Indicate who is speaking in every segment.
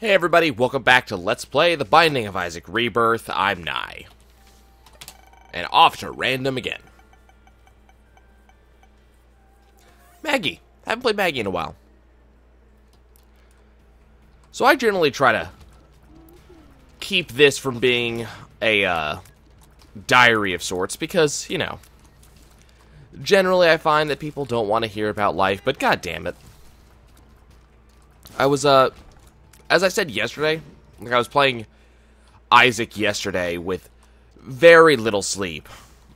Speaker 1: Hey everybody, welcome back to Let's Play The Binding of Isaac Rebirth. I'm Nai. And off to random again. Maggie. Haven't played Maggie in a while. So I generally try to keep this from being a uh, diary of sorts because, you know, generally I find that people don't want to hear about life, but god damn it. I was, uh, as I said yesterday, like I was playing Isaac yesterday with very little sleep.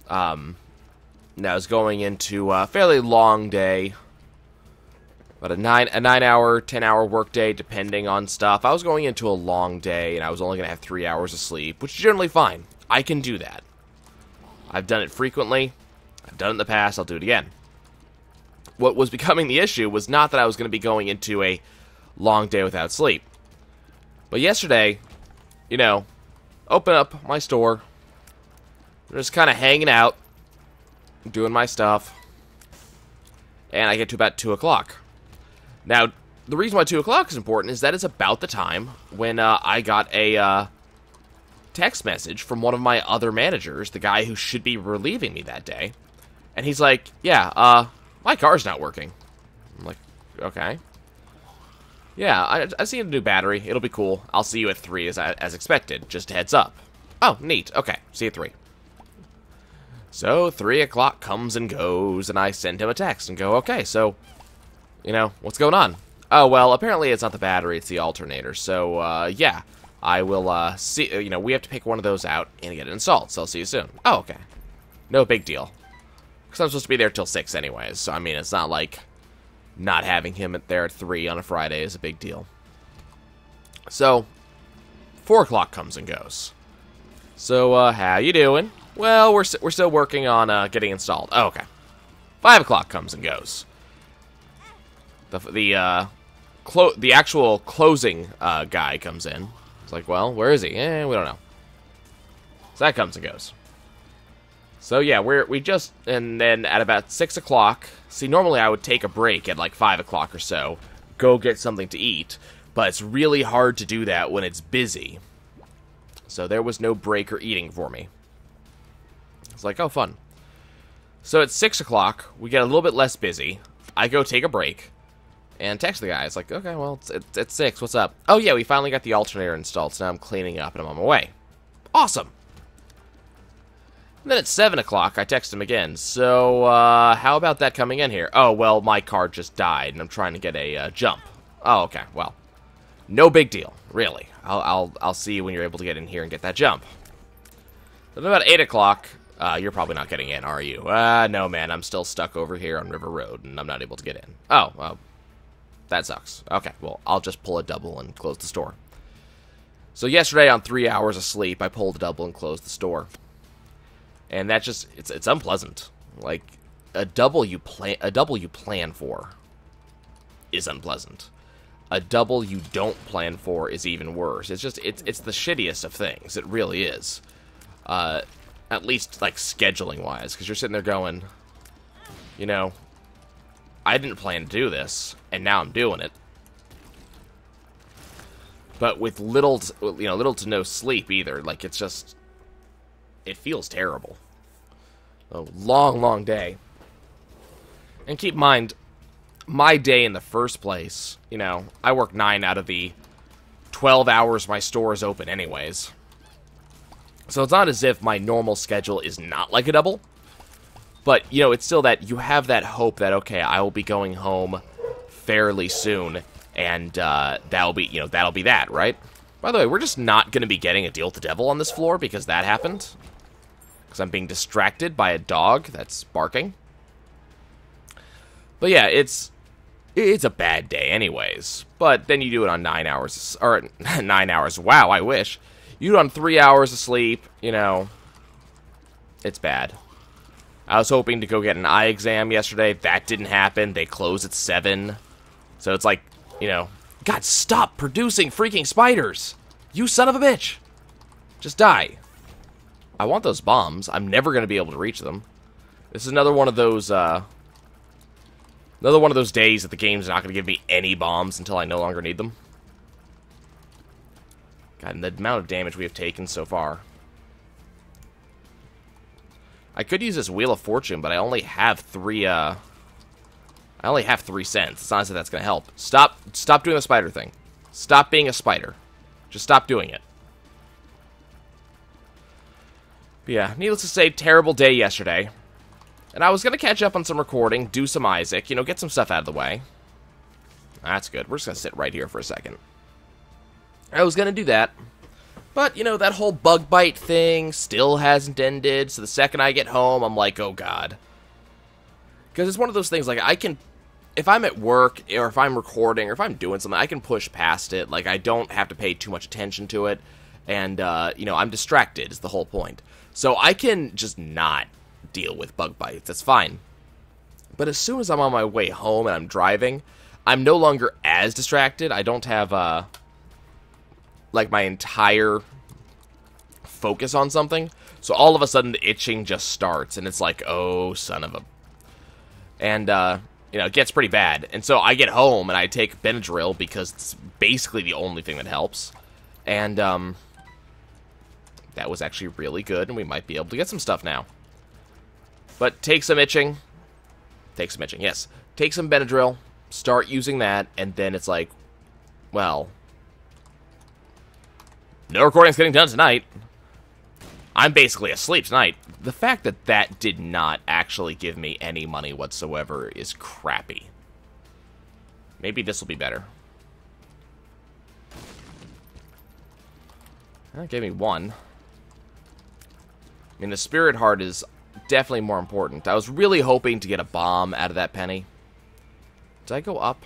Speaker 1: Um, I was going into a fairly long day, about a nine a nine hour, ten hour workday, depending on stuff. I was going into a long day, and I was only gonna have three hours of sleep, which is generally fine. I can do that. I've done it frequently. I've done it in the past. I'll do it again. What was becoming the issue was not that I was going to be going into a long day without sleep. But yesterday, you know, open up my store, just kind of hanging out, doing my stuff, and I get to about 2 o'clock. Now, the reason why 2 o'clock is important is that it's about the time when uh, I got a uh, text message from one of my other managers, the guy who should be relieving me that day. And he's like, yeah, uh, my car's not working. I'm like, okay. Yeah, I, I see a new battery. It'll be cool. I'll see you at 3 as, as expected. Just a heads up. Oh, neat. Okay, see you at 3. So, 3 o'clock comes and goes, and I send him a text and go, okay, so, you know, what's going on? Oh, well, apparently it's not the battery, it's the alternator. So, uh, yeah, I will, uh, see, you know, we have to pick one of those out and get it installed, so I'll see you soon. Oh, okay. No big deal. Because I'm supposed to be there till 6 anyways, so, I mean, it's not like not having him there at 3 on a Friday is a big deal. So, 4 o'clock comes and goes. So, uh, how you doing? Well, we're, we're still working on uh, getting installed. Oh, okay. 5 o'clock comes and goes. The, the, uh, the actual closing uh, guy comes in. It's like, well, where is he? Eh, we don't know. So that comes and goes. So yeah, we're we just and then at about six o'clock. See, normally I would take a break at like five o'clock or so, go get something to eat, but it's really hard to do that when it's busy. So there was no break or eating for me. It's like, oh, fun. So at six o'clock, we get a little bit less busy. I go take a break and text the guy. It's like, okay, well, it's, it's, it's six. What's up? Oh yeah, we finally got the alternator installed. So now I'm cleaning up and I'm on my way. Awesome. And then at 7 o'clock, I text him again. So, uh, how about that coming in here? Oh, well, my car just died, and I'm trying to get a uh, jump. Oh, okay, well. No big deal, really. I'll, I'll, I'll see you when you're able to get in here and get that jump. Then about 8 o'clock, uh, you're probably not getting in, are you? Uh, no, man, I'm still stuck over here on River Road, and I'm not able to get in. Oh, well, that sucks. Okay, well, I'll just pull a double and close the store. So yesterday, on three hours of sleep, I pulled a double and closed the store and that just it's it's unpleasant. Like a double you plan a double you plan for is unpleasant. A double you don't plan for is even worse. It's just it's it's the shittiest of things. It really is. Uh, at least like scheduling wise, because you're sitting there going, you know, I didn't plan to do this, and now I'm doing it. But with little, to, you know, little to no sleep either. Like it's just it feels terrible. A long, long day. And keep in mind, my day in the first place, you know, I work 9 out of the 12 hours my store is open anyways. So it's not as if my normal schedule is not like a double. But, you know, it's still that you have that hope that, okay, I will be going home fairly soon, and uh, that'll be, you know, that'll be that, right? By the way, we're just not going to be getting a deal the devil on this floor because that happened because I'm being distracted by a dog that's barking. But yeah, it's it's a bad day anyways. But then you do it on 9 hours or 9 hours. Wow, I wish. You do it on 3 hours of sleep, you know. It's bad. I was hoping to go get an eye exam yesterday. That didn't happen. They close at 7. So it's like, you know, God, stop producing freaking spiders. You son of a bitch. Just die. I want those bombs. I'm never going to be able to reach them. This is another one of those, uh... Another one of those days that the game's not going to give me any bombs until I no longer need them. God, and the amount of damage we have taken so far. I could use this Wheel of Fortune, but I only have three, uh... I only have three cents. It's not as if that's gonna help. Stop, stop doing the spider thing. Stop being a spider. Just stop doing it. But yeah, needless to say, terrible day yesterday. And I was gonna catch up on some recording, do some Isaac, you know, get some stuff out of the way. That's good. We're just gonna sit right here for a second. I was gonna do that. But, you know, that whole bug bite thing still hasn't ended, so the second I get home, I'm like, oh god. Because it's one of those things, like, I can... If I'm at work, or if I'm recording, or if I'm doing something, I can push past it. Like, I don't have to pay too much attention to it. And, uh, you know, I'm distracted, is the whole point. So I can just not deal with bug bites. That's fine. But as soon as I'm on my way home and I'm driving, I'm no longer as distracted. I don't have, uh, like, my entire focus on something. So all of a sudden, the itching just starts, and it's like, oh, son of a... And, uh, you know, it gets pretty bad. And so I get home, and I take Benadryl, because it's basically the only thing that helps. And, um... That was actually really good, and we might be able to get some stuff now. But take some itching. Take some itching, yes. Take some Benadryl, start using that, and then it's like, well, no recording's getting done tonight. I'm basically asleep tonight. The fact that that did not actually give me any money whatsoever is crappy. Maybe this will be better. That gave me one. Mean, the Spirit Heart is definitely more important. I was really hoping to get a bomb out of that penny. Did I go up?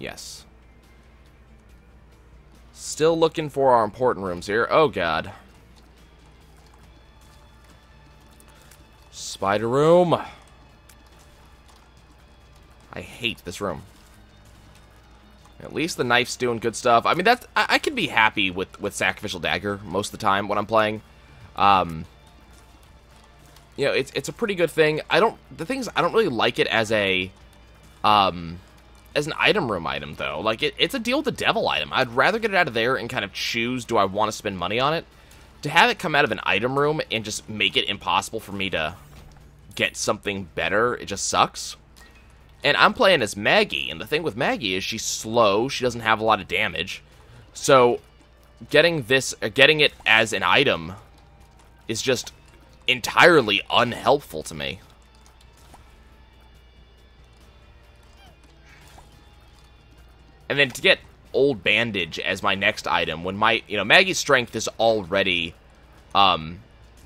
Speaker 1: Yes. Still looking for our important rooms here. Oh, God. Spider room. I hate this room. At least the knife's doing good stuff. I mean, that I, I can be happy with, with Sacrificial Dagger most of the time when I'm playing. Um, you know, it's it's a pretty good thing. I don't the things I don't really like it as a um as an item room item though. Like it, it's a deal with the devil item. I'd rather get it out of there and kind of choose do I want to spend money on it. To have it come out of an item room and just make it impossible for me to get something better, it just sucks. And I'm playing as Maggie, and the thing with Maggie is she's slow, she doesn't have a lot of damage. So getting this uh, getting it as an item is just entirely unhelpful to me. And then to get old bandage as my next item when my you know Maggie's strength is already um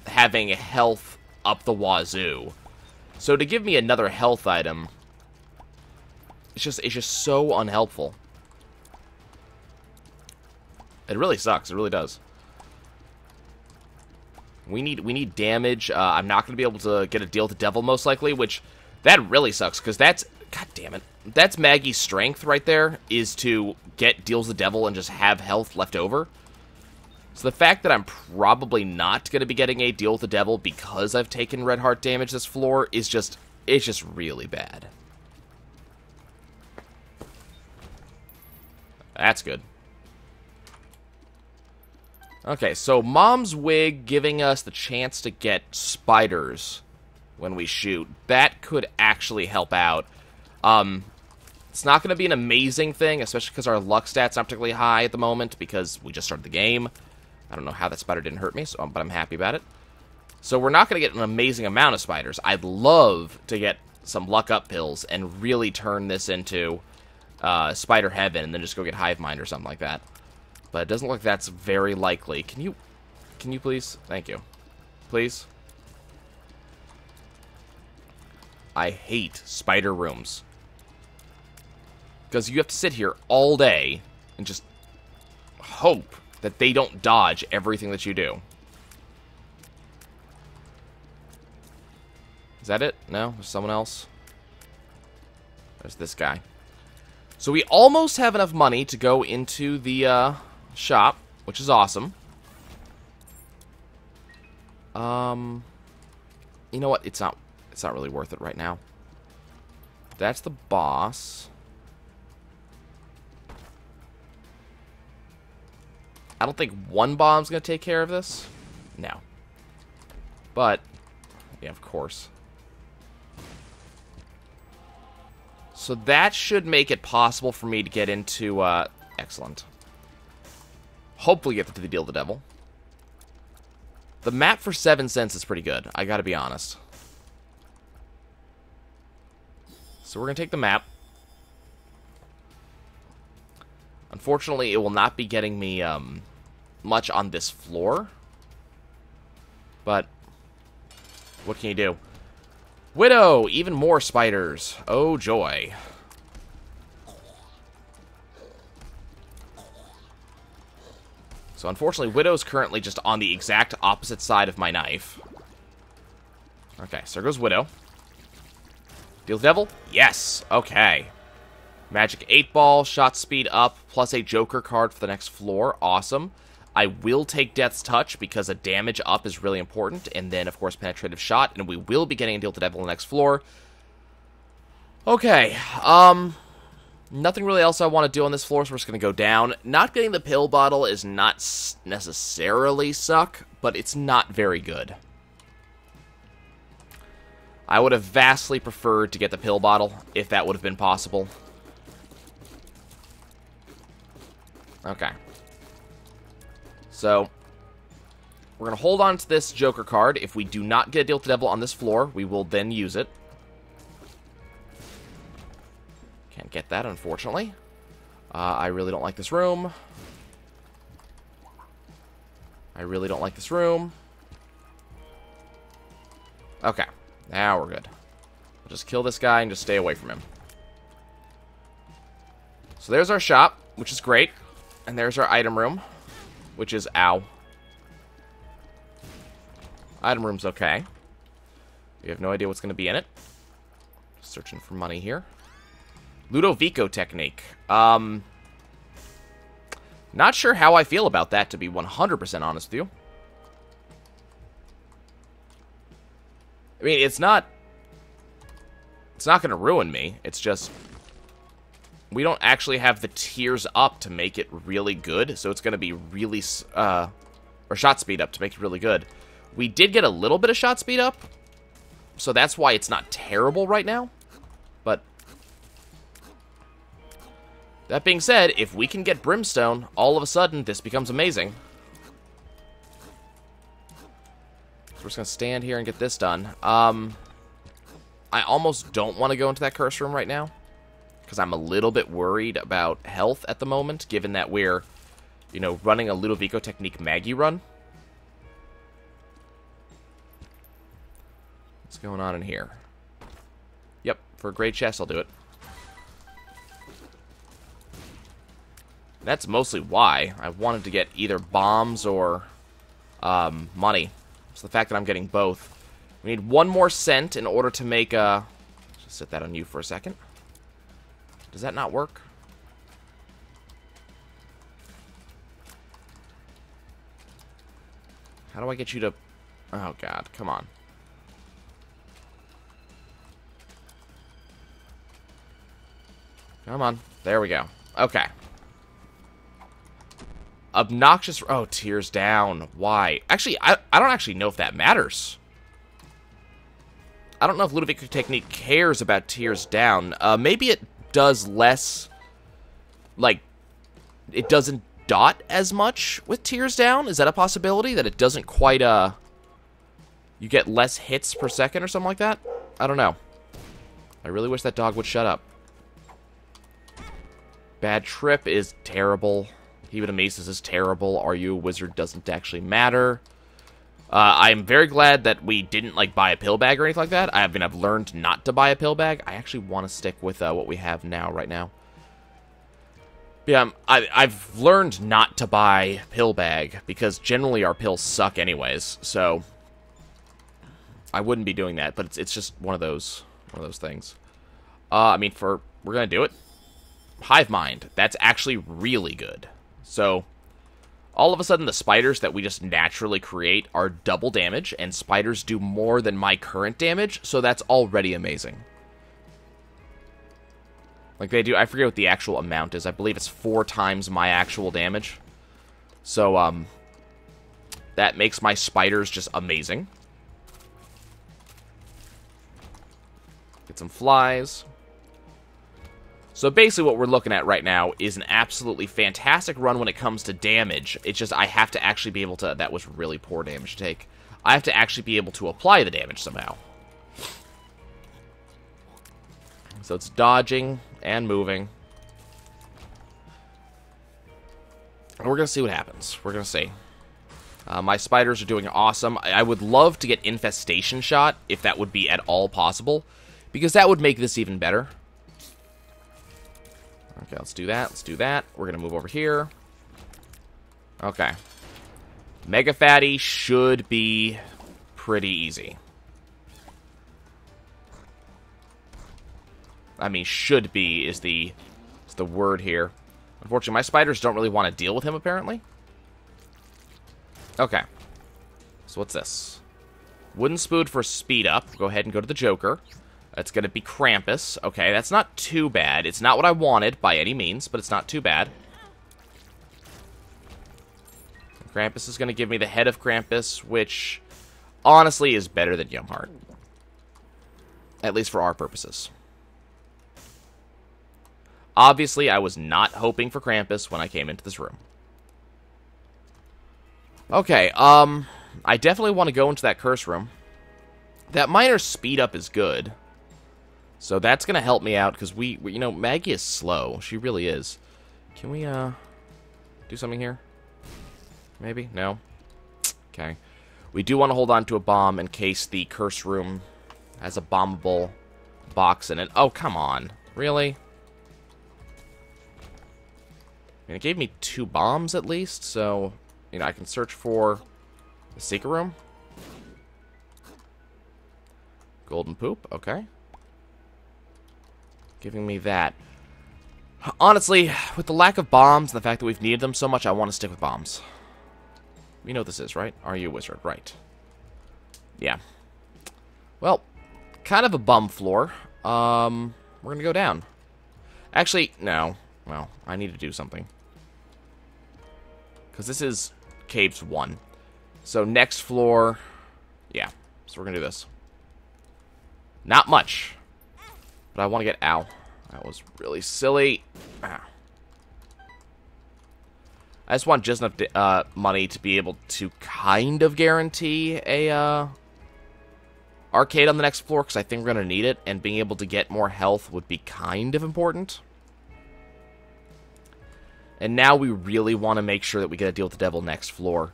Speaker 1: having health up the wazoo. So to give me another health item it's just it's just so unhelpful. It really sucks. It really does. We need we need damage. Uh, I'm not going to be able to get a deal with the devil most likely, which that really sucks because that's god damn it. That's Maggie's strength right there is to get deals the devil and just have health left over. So the fact that I'm probably not going to be getting a deal with the devil because I've taken red heart damage this floor is just it's just really bad. That's good. Okay, so Mom's Wig giving us the chance to get spiders when we shoot. That could actually help out. Um, it's not going to be an amazing thing, especially because our luck stats aren't particularly high at the moment because we just started the game. I don't know how that spider didn't hurt me, so, but I'm happy about it. So we're not going to get an amazing amount of spiders. I'd love to get some luck up pills and really turn this into uh, spider heaven and then just go get hive mind or something like that. But it doesn't look like that's very likely. Can you... Can you please? Thank you. Please? I hate spider rooms. Because you have to sit here all day and just hope that they don't dodge everything that you do. Is that it? No? There's someone else? There's this guy. So we almost have enough money to go into the, uh, shop, which is awesome. Um, you know what? It's not. It's not really worth it right now. That's the boss. I don't think one bomb's going to take care of this. No. But, yeah, of course. So that should make it possible for me to get into, uh, excellent. Hopefully get to the Deal the Devil. The map for 7 cents is pretty good, I gotta be honest. So we're gonna take the map. Unfortunately, it will not be getting me, um, much on this floor. But, what can you do? Widow! Even more spiders. Oh, joy. So unfortunately, Widow's currently just on the exact opposite side of my knife. Okay, so there goes Widow. Deal Devil? Yes! Okay. Magic 8 Ball, shot speed up, plus a Joker card for the next floor. Awesome. I will take Death's Touch because a damage up is really important. And then, of course, Penetrative Shot. And we will be getting a Deal to Devil on the next floor. Okay. Um, nothing really else I want to do on this floor, so we're just going to go down. Not getting the pill bottle is not necessarily suck, but it's not very good. I would have vastly preferred to get the pill bottle, if that would have been possible. Okay. So, we're going to hold on to this Joker card. If we do not get a Deal to Devil on this floor, we will then use it. That, unfortunately. Uh, I really don't like this room. I really don't like this room. Okay. Now we're good. We'll just kill this guy and just stay away from him. So there's our shop, which is great. And there's our item room which is ow. Item room's okay. We have no idea what's going to be in it. Just searching for money here. Ludovico technique. Um, not sure how I feel about that, to be 100% honest with you. I mean, it's not... It's not going to ruin me. It's just we don't actually have the tears up to make it really good, so it's going to be really, uh, or shot speed up to make it really good. We did get a little bit of shot speed up, so that's why it's not terrible right now, but that being said, if we can get Brimstone, all of a sudden, this becomes amazing. So we're just going to stand here and get this done. Um, I almost don't want to go into that curse room right now because I'm a little bit worried about health at the moment, given that we're, you know, running a Ludovico Technique Maggie run. What's going on in here? Yep, for a gray chest, I'll do it. That's mostly why I wanted to get either bombs or um, money. So the fact that I'm getting both. We need one more cent in order to make a... Just set that on you for a second. Does that not work? How do I get you to... Oh, God. Come on. Come on. There we go. Okay. Obnoxious... Oh, tears down. Why? Actually, I, I don't actually know if that matters. I don't know if Ludovico Technique cares about tears down. Uh, maybe it does less, like, it doesn't dot as much with Tears Down? Is that a possibility? That it doesn't quite, uh, you get less hits per second or something like that? I don't know. I really wish that dog would shut up. Bad Trip is terrible. Hematemesis is terrible. Are You a Wizard doesn't actually matter. Uh, I'm very glad that we didn't like buy a pill bag or anything like that. I mean, I've learned not to buy a pill bag. I actually want to stick with uh, what we have now, right now. Yeah, I, I've learned not to buy pill bag because generally our pills suck anyways. So I wouldn't be doing that, but it's it's just one of those one of those things. Uh, I mean, for we're gonna do it. Hive Mind. That's actually really good. So all of a sudden the spiders that we just naturally create are double damage, and spiders do more than my current damage, so that's already amazing. Like they do, I forget what the actual amount is. I believe it's four times my actual damage. So, um, that makes my spiders just amazing. Get some flies. So basically what we're looking at right now is an absolutely fantastic run when it comes to damage. It's just I have to actually be able to... That was really poor damage to take. I have to actually be able to apply the damage somehow. So it's dodging and moving. And we're going to see what happens. We're going to see. Uh, my spiders are doing awesome. I, I would love to get Infestation Shot, if that would be at all possible, because that would make this even better. Okay, let's do that. Let's do that. We're going to move over here. Okay. Mega Fatty should be pretty easy. I mean, should be is the, is the word here. Unfortunately, my spiders don't really want to deal with him, apparently. Okay. So what's this? Wooden spoon for speed up. Go ahead and go to the Joker. That's going to be Krampus. Okay, that's not too bad. It's not what I wanted by any means, but it's not too bad. Krampus is going to give me the head of Krampus, which honestly is better than Yum Heart. At least for our purposes. Obviously, I was not hoping for Krampus when I came into this room. Okay, um, I definitely want to go into that curse room. That minor speed up is good. So that's going to help me out, because we, we, you know, Maggie is slow. She really is. Can we, uh, do something here? Maybe? No? Okay. We do want to hold on to a bomb in case the curse room has a bombable box in it. Oh, come on. Really? I mean, it gave me two bombs at least, so, you know, I can search for the secret room. Golden poop, okay giving me that. Honestly, with the lack of bombs and the fact that we've needed them so much, I want to stick with bombs. You know what this is, right? Are you a wizard? Right. Yeah. Well, kind of a bum floor. Um, we're going to go down. Actually, no. Well, I need to do something. Because this is Caves 1. So next floor... Yeah. So we're to do this. Not much. But I want to get... Ow. That was really silly. I just want just enough uh, money to be able to kind of guarantee a uh, arcade on the next floor, because I think we're going to need it, and being able to get more health would be kind of important. And now we really want to make sure that we get to deal with the devil next floor.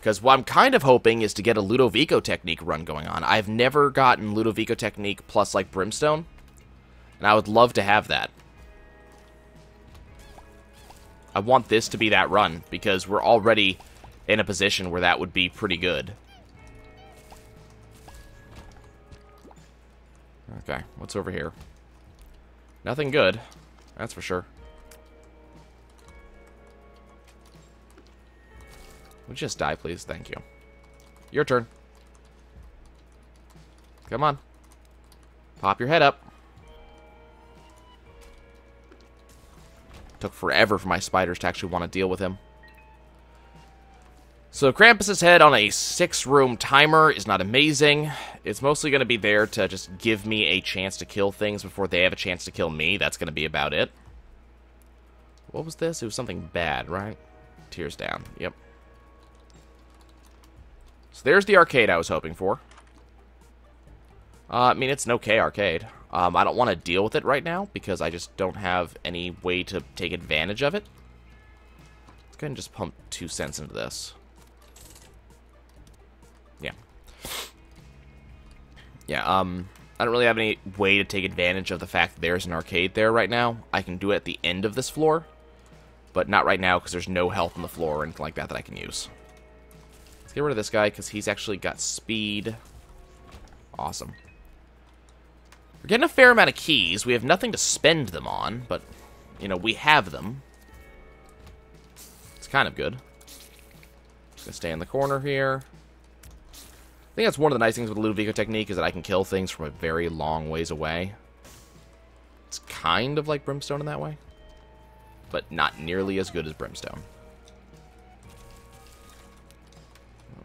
Speaker 1: Because what I'm kind of hoping is to get a Ludovico technique run going on. I've never gotten Ludovico technique plus, like, Brimstone. And I would love to have that. I want this to be that run, because we're already in a position where that would be pretty good. Okay, what's over here? Nothing good, that's for sure. Would just die, please? Thank you. Your turn. Come on. Pop your head up. Took forever for my spiders to actually want to deal with him. So Krampus's head on a six-room timer is not amazing. It's mostly going to be there to just give me a chance to kill things before they have a chance to kill me. That's going to be about it. What was this? It was something bad, right? Tears down. Yep. So there's the arcade I was hoping for. Uh, I mean, it's an okay arcade. Um, I don't want to deal with it right now because I just don't have any way to take advantage of it. Let's go ahead and just pump two cents into this. Yeah. Yeah, um, I don't really have any way to take advantage of the fact that there's an arcade there right now. I can do it at the end of this floor, but not right now because there's no health on the floor or anything like that that I can use. Let's get rid of this guy because he's actually got speed. Awesome. We're getting a fair amount of keys. We have nothing to spend them on, but, you know, we have them. It's kind of good. Just gonna stay in the corner here. I think that's one of the nice things with the Ludovico technique is that I can kill things from a very long ways away. It's kind of like Brimstone in that way, but not nearly as good as Brimstone.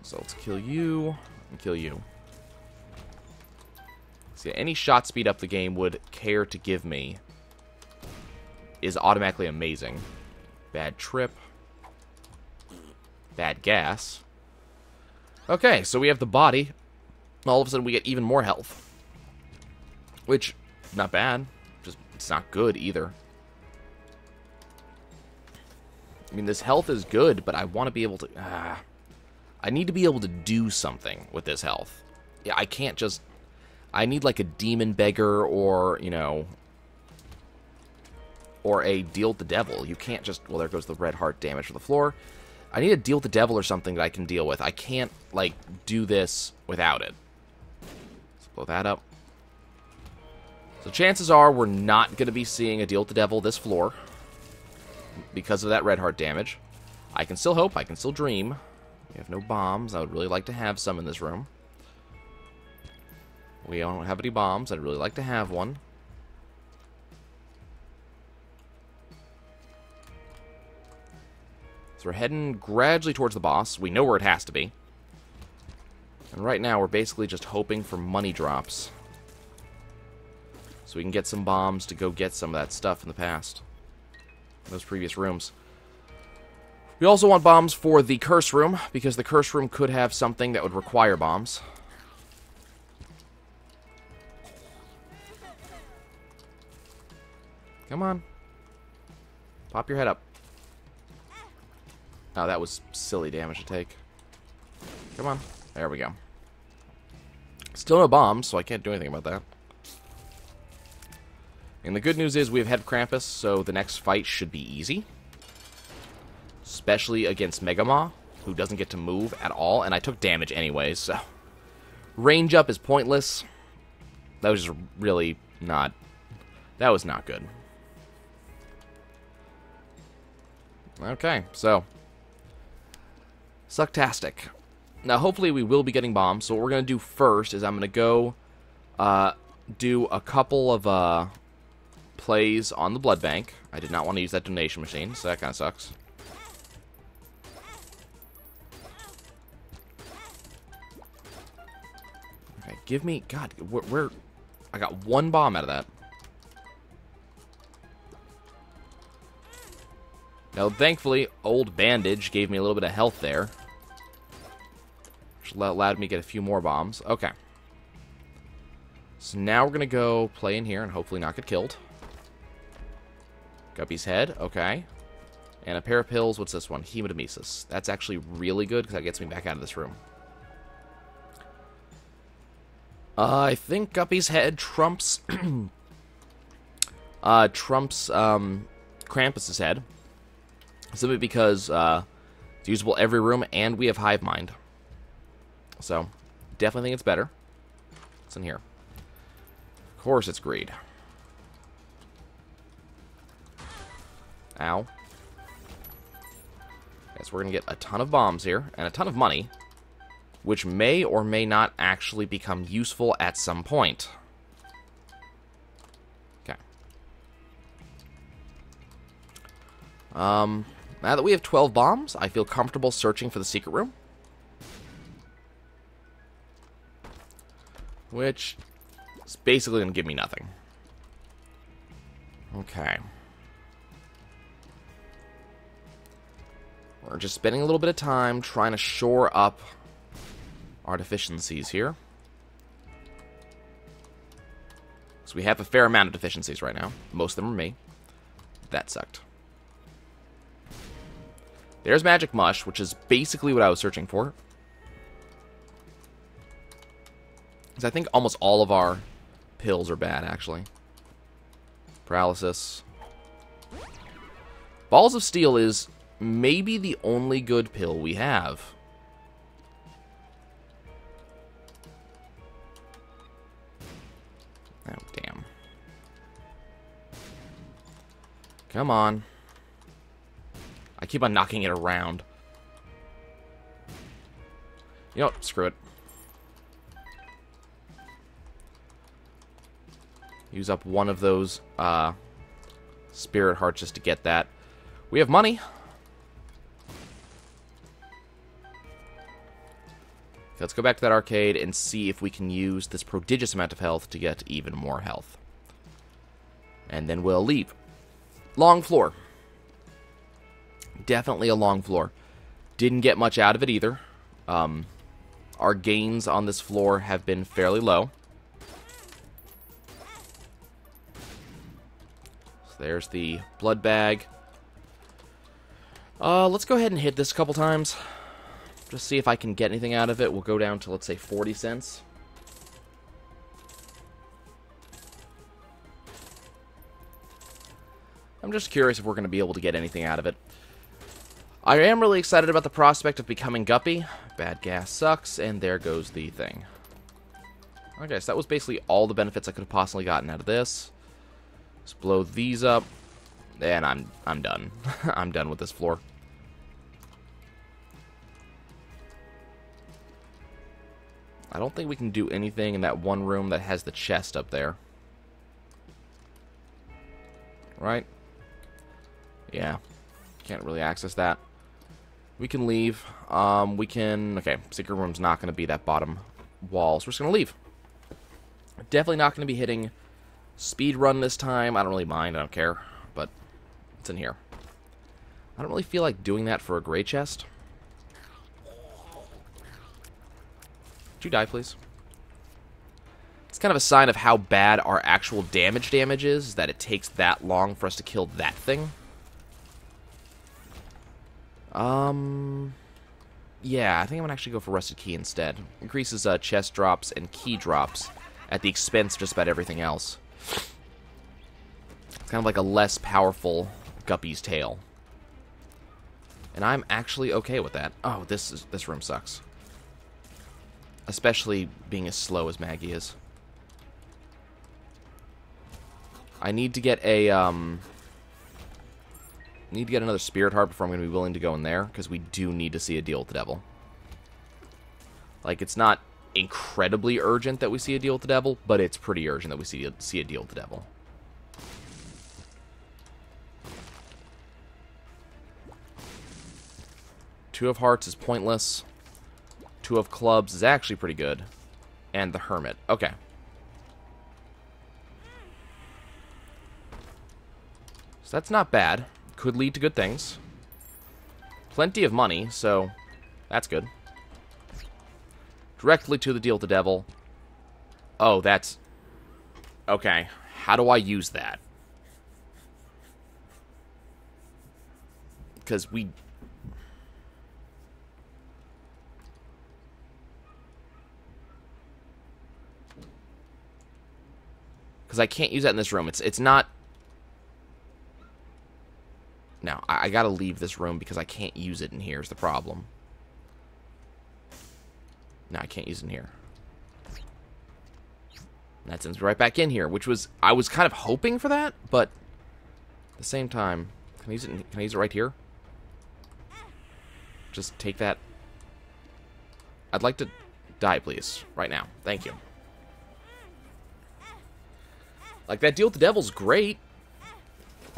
Speaker 1: So let's kill you and kill you. Any shot speed up the game would care to give me is automatically amazing. Bad trip. Bad gas. Okay, so we have the body. All of a sudden we get even more health. Which, not bad. Just, it's not good either. I mean, this health is good, but I want to be able to... Ah, I need to be able to do something with this health. Yeah, I can't just... I need like a demon beggar or, you know... Or a deal with the devil. You can't just... Well, there goes the red heart damage to the floor. I need to deal with the devil or something that I can deal with. I can't, like, do this without it. Let's blow that up. So chances are we're not going to be seeing a deal with the devil this floor because of that red heart damage. I can still hope. I can still dream. We have no bombs. I would really like to have some in this room. We don't have any bombs. I'd really like to have one. So we're heading gradually towards the boss. We know where it has to be. And right now we're basically just hoping for money drops. So we can get some bombs to go get some of that stuff in the past. Those previous rooms. We also want bombs for the curse room, because the curse room could have something that would require bombs. Come on. Pop your head up. Oh, that was silly damage to take. Come on. There we go. Still no bombs, so I can't do anything about that. And the good news is we have Head Krampus, so the next fight should be easy. Especially against Megamaw, who doesn't get to move at all, and I took damage anyways, so... Range up is pointless. That was really not... That was not good. Okay, so... Sucktastic. Now, hopefully we will be getting bombs, so what we're going to do first is I'm going to go uh, do a couple of uh, plays on the blood bank. I did not want to use that donation machine, so that kind of sucks. Okay, give me... God, where. I got one bomb out of that. Now, thankfully, Old Bandage gave me a little bit of health there. Which allowed me to get a few more bombs. Okay. So now we're going to go play in here and hopefully not get killed. Guppy's head, okay. And a pair of pills, what's this one? Hematemesis. That's actually really good because that gets me back out of this room. Uh, I think Guppy's head trumps... uh, trumps, um, Krampus's head. Simply because, uh, it's usable every room and we have Hive Mind. So, definitely think it's better. What's in here? Of course it's greed. Ow. Guess we're going to get a ton of bombs here, and a ton of money, which may or may not actually become useful at some point. Okay. Um, now that we have 12 bombs, I feel comfortable searching for the secret room. Which is basically going to give me nothing. Okay. We're just spending a little bit of time trying to shore up our deficiencies here. So we have a fair amount of deficiencies right now. Most of them are me. That sucked. There's Magic Mush, which is basically what I was searching for. Because I think almost all of our pills are bad, actually. Paralysis. Balls of Steel is maybe the only good pill we have. Oh, damn. Come on. I keep on knocking it around. You know what? Screw it. Use up one of those uh, spirit hearts just to get that. We have money. Let's go back to that arcade and see if we can use this prodigious amount of health to get even more health. And then we'll leave. Long floor. Definitely a long floor. Didn't get much out of it either. Um, our gains on this floor have been fairly low. So there's the blood bag. Uh, let's go ahead and hit this a couple times. Just see if I can get anything out of it. We'll go down to, let's say, 40 cents. I'm just curious if we're going to be able to get anything out of it. I am really excited about the prospect of becoming Guppy. Bad gas sucks, and there goes the thing. Okay, so that was basically all the benefits I could have possibly gotten out of this. Let's blow these up, and I'm I'm done. I'm done with this floor. I don't think we can do anything in that one room that has the chest up there. Right? Yeah. Can't really access that. We can leave. Um, we can... Okay, secret room's not going to be that bottom wall, so we're just going to leave. Definitely not going to be hitting speed run this time. I don't really mind. I don't care. But it's in here. I don't really feel like doing that for a gray chest. Could you die, please? It's kind of a sign of how bad our actual damage damage is that it takes that long for us to kill that thing. Um, yeah, I think I'm gonna actually go for Rusted Key instead. Increases uh, chest drops and key drops at the expense of just about everything else. It's kind of like a less powerful Guppy's tail. And I'm actually okay with that. Oh, this is this room sucks. Especially being as slow as Maggie is. I need to get a, um... Need to get another Spirit Heart before I'm going to be willing to go in there, because we do need to see a deal with the devil. Like, it's not incredibly urgent that we see a deal with the devil, but it's pretty urgent that we see a, see a deal with the devil. Two of Hearts is pointless. Two of Clubs is actually pretty good. And the Hermit. Okay. So that's not bad. Could lead to good things. Plenty of money, so that's good. Directly to the deal with the devil. Oh, that's... Okay. How do I use that? Because we because I can't use that in this room. It's it's not. Now I, I gotta leave this room because I can't use it in here. Is the problem? No, I can't use it in here. that sends me right back in here, which was I was kind of hoping for that, but at the same time, can I use it? In, can I use it right here? Just take that. I'd like to die, please, right now. Thank you. Like, that deal with the devil's great.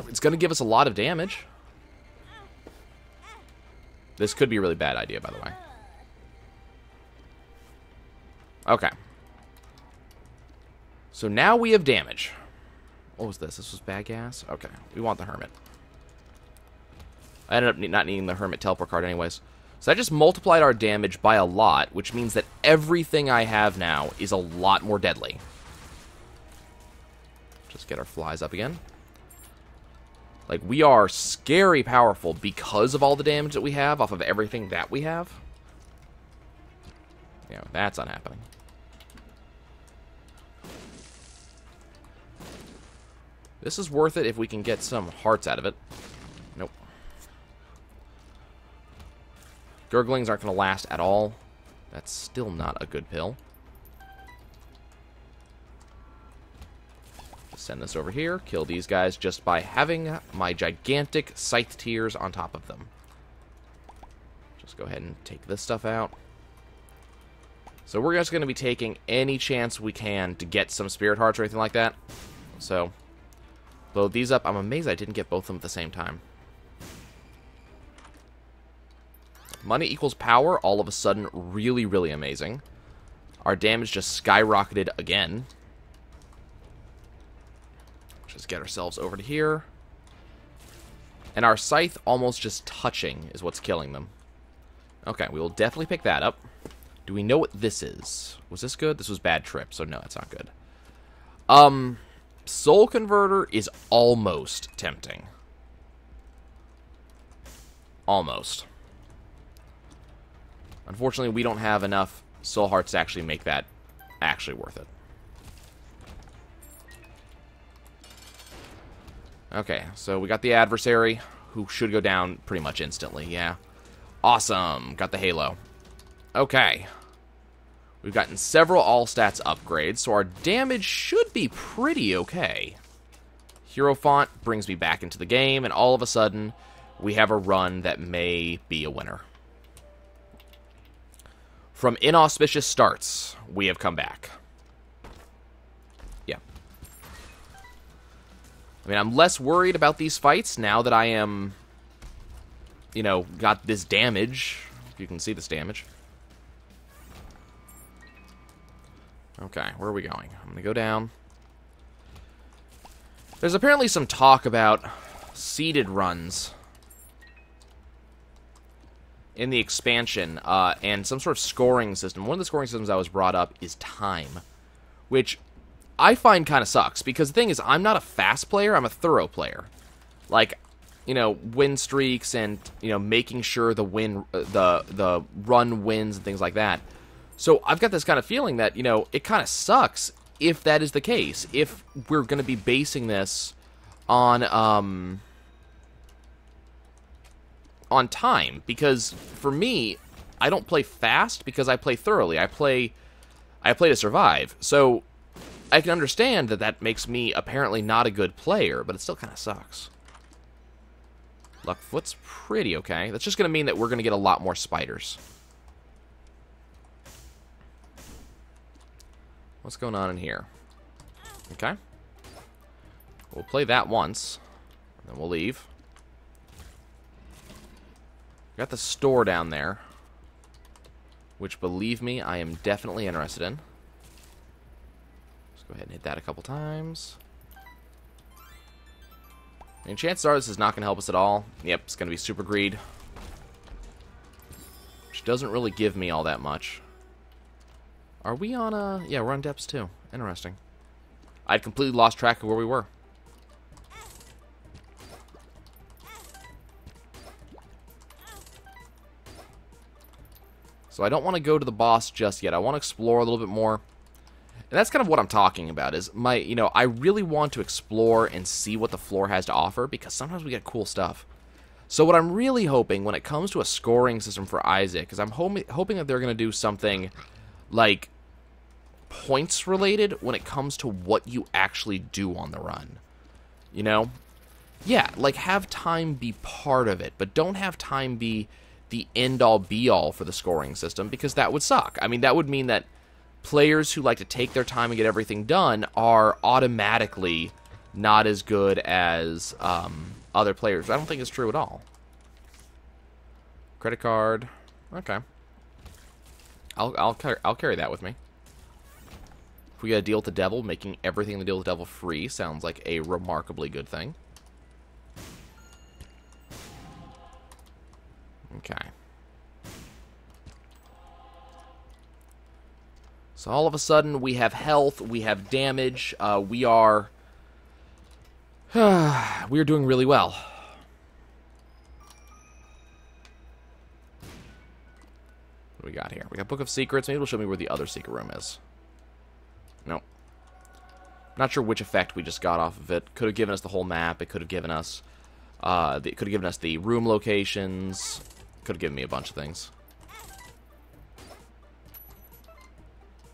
Speaker 1: It's going to give us a lot of damage. This could be a really bad idea, by the way. Okay. So now we have damage. What was this? This was bad gas? Okay. We want the Hermit. I ended up not needing the Hermit teleport card anyways. So I just multiplied our damage by a lot, which means that everything I have now is a lot more deadly. Just get our flies up again. Like, we are scary powerful because of all the damage that we have off of everything that we have. You that's not happening. This is worth it if we can get some hearts out of it. Nope. Gurglings aren't going to last at all. That's still not a good pill. Send this over here, kill these guys just by having my gigantic scythe tears on top of them. Just go ahead and take this stuff out. So we're just going to be taking any chance we can to get some spirit hearts or anything like that. So, load these up. I'm amazed I didn't get both of them at the same time. Money equals power, all of a sudden, really, really amazing. Our damage just skyrocketed again. Just get ourselves over to here. And our scythe almost just touching is what's killing them. Okay, we will definitely pick that up. Do we know what this is? Was this good? This was bad trip, so no, it's not good. Um, Soul Converter is almost tempting. Almost. Unfortunately, we don't have enough soul hearts to actually make that actually worth it. Okay, so we got the adversary, who should go down pretty much instantly, yeah. Awesome, got the halo. Okay. We've gotten several all stats upgrades, so our damage should be pretty okay. Hero Font brings me back into the game, and all of a sudden, we have a run that may be a winner. From inauspicious starts, we have come back. I mean, I'm less worried about these fights now that I am, you know, got this damage. You can see this damage. Okay, where are we going? I'm going to go down. There's apparently some talk about seeded runs in the expansion uh, and some sort of scoring system. One of the scoring systems that was brought up is time, which I find kind of sucks because the thing is, I'm not a fast player, I'm a thorough player. Like, you know, win streaks and, you know, making sure the win, uh, the, the run wins and things like that. So I've got this kind of feeling that, you know, it kind of sucks if that is the case. If we're going to be basing this on, um, on time. Because for me, I don't play fast because I play thoroughly. I play, I play to survive. So I can understand that that makes me apparently not a good player, but it still kind of sucks. Luckfoot's pretty okay. That's just going to mean that we're going to get a lot more spiders. What's going on in here? Okay. We'll play that once. Then we'll leave. Got the store down there. Which, believe me, I am definitely interested in. Go ahead and hit that a couple times. And chances are this is not going to help us at all. Yep, it's going to be Super Greed. Which doesn't really give me all that much. Are we on, uh... Yeah, we're on depths, too. Interesting. I'd completely lost track of where we were. So I don't want to go to the boss just yet. I want to explore a little bit more. And that's kind of what I'm talking about, is my, you know, I really want to explore and see what the floor has to offer, because sometimes we get cool stuff. So what I'm really hoping when it comes to a scoring system for Isaac is I'm hoping that they're going to do something like points related when it comes to what you actually do on the run. You know? Yeah, like have time be part of it, but don't have time be the end all be all for the scoring system because that would suck. I mean, that would mean that players who like to take their time and get everything done are automatically not as good as um, other players. I don't think it's true at all. Credit card. Okay. I'll I'll I'll carry that with me. If we get a deal with the devil, making everything in the deal with the devil free sounds like a remarkably good thing. Okay. So all of a sudden, we have health, we have damage, uh, we are... we are doing really well. What do we got here? We got Book of Secrets. Maybe it'll show me where the other secret room is. Nope. Not sure which effect we just got off of it. Could have given us the whole map. It could have given us... Uh, it could have given us the room locations. Could have given me a bunch of things.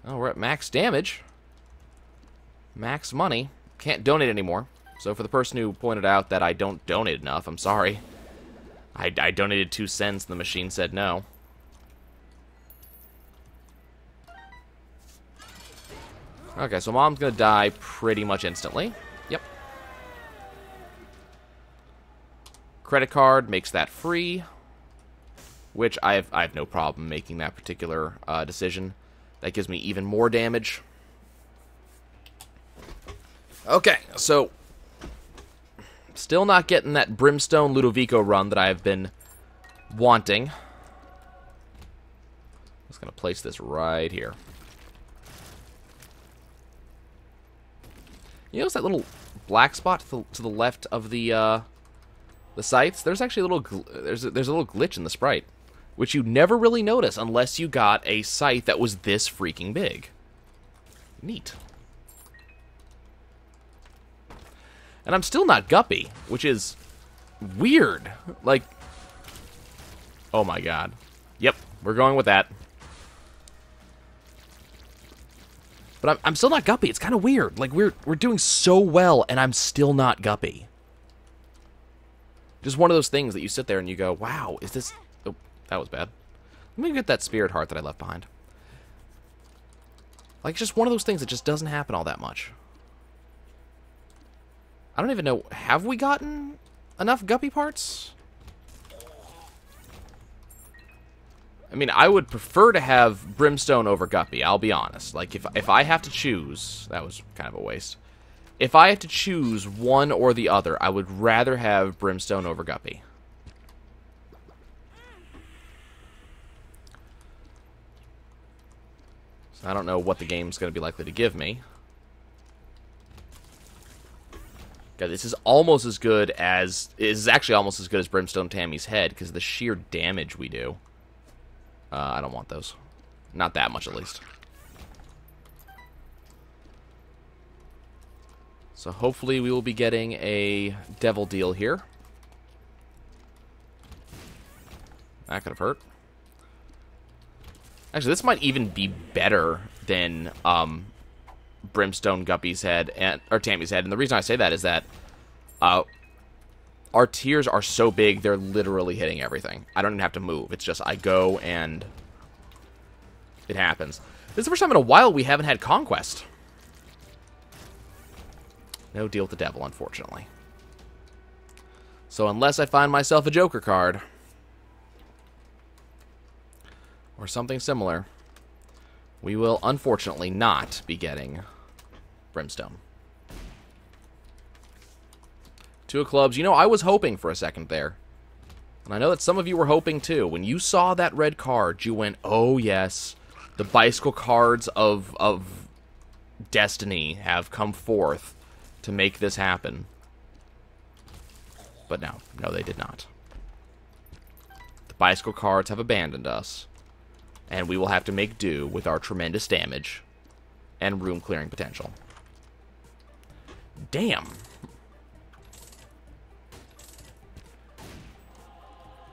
Speaker 1: Oh, we're at max damage. Max money. Can't donate anymore. So for the person who pointed out that I don't donate enough, I'm sorry. I, I donated two cents and the machine said no. Okay, so mom's gonna die pretty much instantly. Yep. Credit card makes that free. which I have, I have no problem making that particular uh, decision. That gives me even more damage. Okay, so still not getting that Brimstone Ludovico run that I've been wanting. I'm just going to place this right here. You notice that little black spot to the, to the left of the uh, the sights? There's actually a little there's a, there's a little glitch in the sprite, which you never really notice unless you got a sight that was this freaking big. Neat. And I'm still not Guppy, which is weird. Like, oh my god. Yep, we're going with that. But I'm, I'm still not Guppy. It's kind of weird. Like, we're, we're doing so well, and I'm still not Guppy. Just one of those things that you sit there and you go, wow, is this... That was bad. Let me get that spirit heart that I left behind. Like, it's just one of those things that just doesn't happen all that much. I don't even know. Have we gotten enough guppy parts? I mean, I would prefer to have Brimstone over Guppy, I'll be honest. Like, if, if I have to choose... That was kind of a waste. If I have to choose one or the other, I would rather have Brimstone over Guppy. So I don't know what the game's going to be likely to give me. God, this is almost as good as... is actually almost as good as Brimstone Tammy's head, because the sheer damage we do. Uh, I don't want those. Not that much, at least. So hopefully we will be getting a devil deal here. That could have hurt. Actually, this might even be better than um, Brimstone Guppy's head and or Tammy's head. And the reason I say that is that uh, our tears are so big they're literally hitting everything. I don't even have to move. It's just I go and it happens. This is the first time in a while we haven't had conquest. No deal with the devil, unfortunately. So unless I find myself a Joker card or something similar, we will unfortunately not be getting Brimstone. Two of clubs. You know, I was hoping for a second there. And I know that some of you were hoping too. When you saw that red card, you went, oh yes, the bicycle cards of, of destiny have come forth to make this happen. But no, no they did not. The bicycle cards have abandoned us. And we will have to make do with our tremendous damage and room clearing potential. Damn.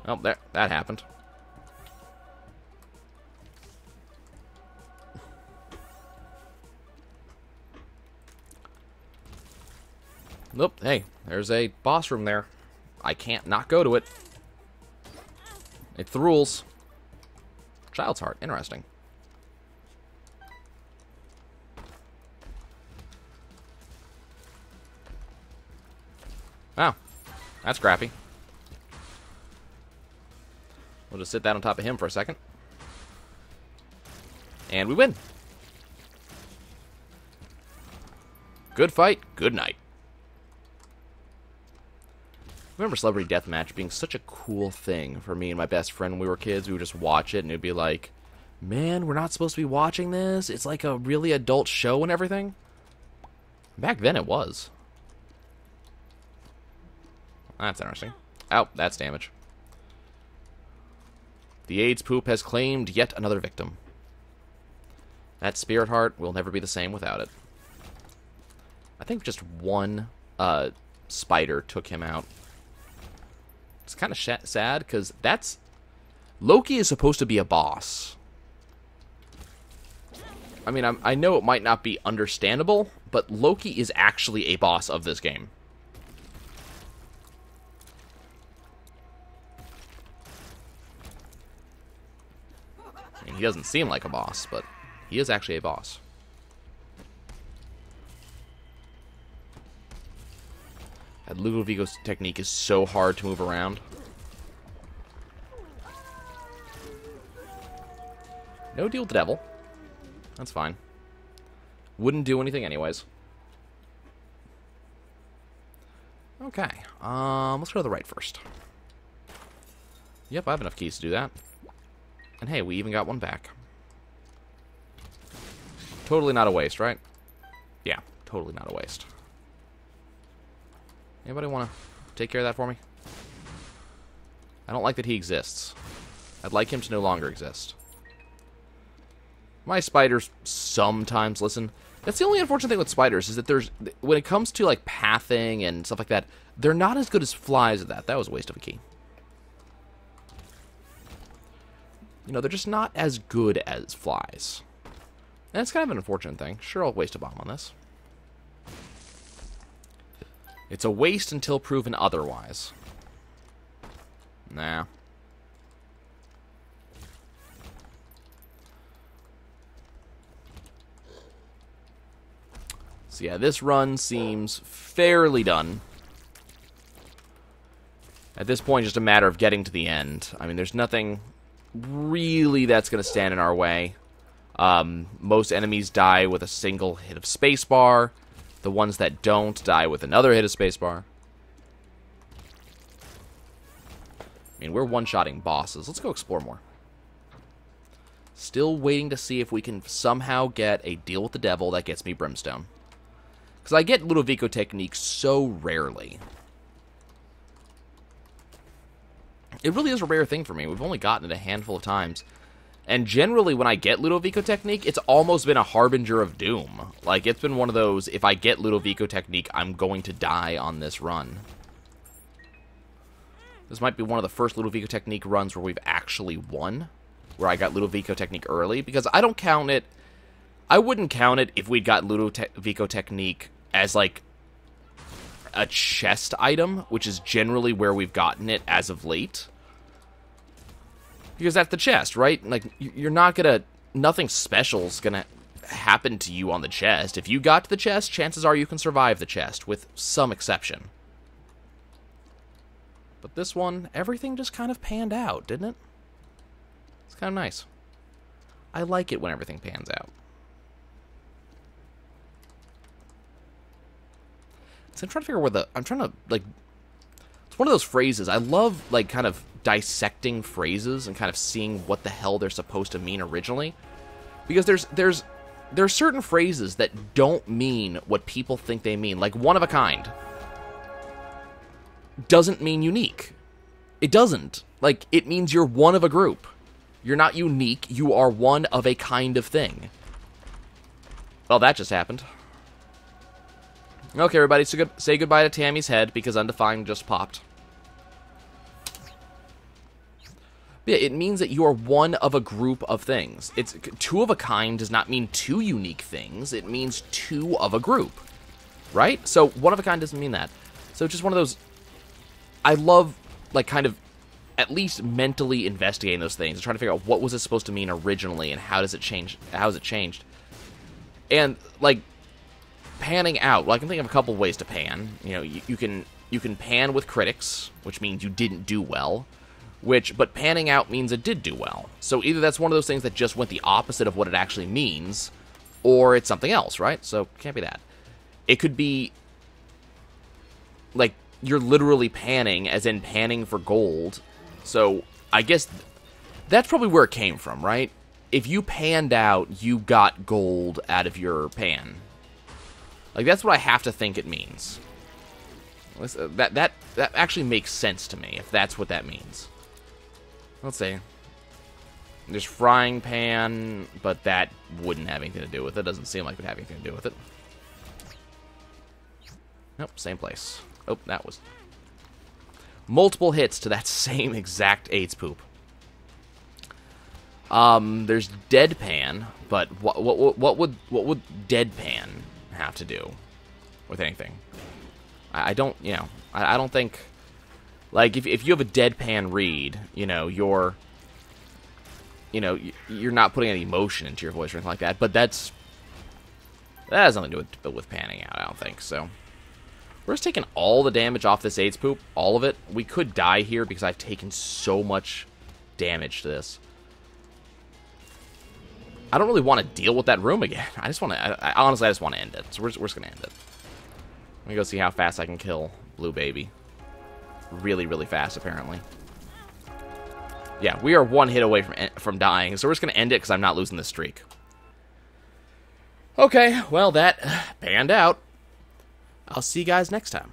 Speaker 1: Oh, there, that happened. Nope, hey, there's a boss room there. I can't not go to it. It's the rules. Child's heart, interesting. Wow, that's crappy. We'll just sit that on top of him for a second. And we win. Good fight, good night. Remember Celebrity Deathmatch being such a cool thing for me and my best friend when we were kids. We would just watch it and it'd be like, man, we're not supposed to be watching this. It's like a really adult show and everything. Back then it was. That's interesting. Oh, that's damage. The AIDS poop has claimed yet another victim. That spirit heart will never be the same without it. I think just one uh, spider took him out. It's kind of sad because that's Loki is supposed to be a boss. I mean, I'm, i know it might not be understandable, but Loki is actually a boss of this game. he doesn't seem like a boss, but he is actually a boss. Ludovico's technique is so hard to move around. No deal with the devil. That's fine. Wouldn't do anything anyways. Okay. Um, let's go to the right first. Yep, I have enough keys to do that. And hey, we even got one back. Totally not a waste, right? Yeah, totally not a waste. Anybody want to take care of that for me? I don't like that he exists. I'd like him to no longer exist. My spiders sometimes listen. That's the only unfortunate thing with spiders is that there's when it comes to like pathing and stuff like that, they're not as good as flies at that. That was a waste of a key. You know, they're just not as good as flies. And it's kind of an unfortunate thing. Sure, I'll waste a bomb on this. It's a waste until proven otherwise. Nah. So yeah, this run seems fairly done. At this point, just a matter of getting to the end. I mean, there's nothing really that's going to stand in our way. Um, most enemies die with a single hit of spacebar. The ones that don't die with another hit of spacebar. I mean, we're one-shotting bosses. Let's go explore more. Still waiting to see if we can somehow get a deal with the devil that gets me brimstone. Because I get Ludovico technique so rarely. It really is a rare thing for me. We've only gotten it a handful of times. And generally, when I get Ludovico technique, it's almost been a harbinger of doom. Like, it's been one of those, if I get Ludovico technique, I'm going to die on this run. This might be one of the first Ludovico technique runs where we've actually won. Where I got Ludovico technique early. Because I don't count it... I wouldn't count it if we'd got Ludovico technique as like a chest item, which is generally where we've gotten it as of late. Because that's the chest, right? Like, you're not gonna... Nothing special's gonna happen to you on the chest. If you got to the chest, chances are you can survive the chest, with some exception. But this one, everything just kind of panned out, didn't it? It's kind of nice. I like it when everything pans out. So I'm trying to figure where the I'm trying to like it's one of those phrases. I love like kind of dissecting phrases and kind of seeing what the hell they're supposed to mean originally. Because there's there's there are certain phrases that don't mean what people think they mean. Like one of a kind doesn't mean unique. It doesn't. Like it means you're one of a group. You're not unique, you are one of a kind of thing. Well, that just happened. Okay, everybody, so good, say goodbye to Tammy's head because Undefined just popped. Yeah, it means that you are one of a group of things. It's two of a kind does not mean two unique things. It means two of a group, right? So one of a kind doesn't mean that. So just one of those. I love like kind of at least mentally investigating those things and trying to figure out what was it supposed to mean originally and how does it change? How has it changed? And like panning out. Well, I can think of a couple ways to pan. You know, you, you can you can pan with critics, which means you didn't do well. Which, but panning out means it did do well. So either that's one of those things that just went the opposite of what it actually means, or it's something else, right? So can't be that. It could be like you're literally panning, as in panning for gold. So I guess that's probably where it came from, right? If you panned out, you got gold out of your pan. Like that's what I have to think it means. Uh, that that that actually makes sense to me if that's what that means. Let's see. There's frying pan, but that wouldn't have anything to do with it. Doesn't seem like it would have anything to do with it. Nope, same place. Oh, that was multiple hits to that same exact AIDS poop. Um, there's deadpan, but what what what would what would deadpan have to do with anything. I, I don't, you know, I, I, don't think, like, if, if you have a deadpan read, you know, you're, you know, you're not putting any emotion into your voice or anything like that, but that's, that has nothing to do with, with panning out, I don't think, so. We're just taking all the damage off this AIDS poop, all of it. We could die here because I've taken so much damage to this. I don't really want to deal with that room again. I just want to, I, I, honestly, I just want to end it. So we're, we're just going to end it. Let me go see how fast I can kill Blue Baby. Really, really fast, apparently. Yeah, we are one hit away from from dying, so we're just going to end it because I'm not losing the streak. Okay, well, that panned out. I'll see you guys next time.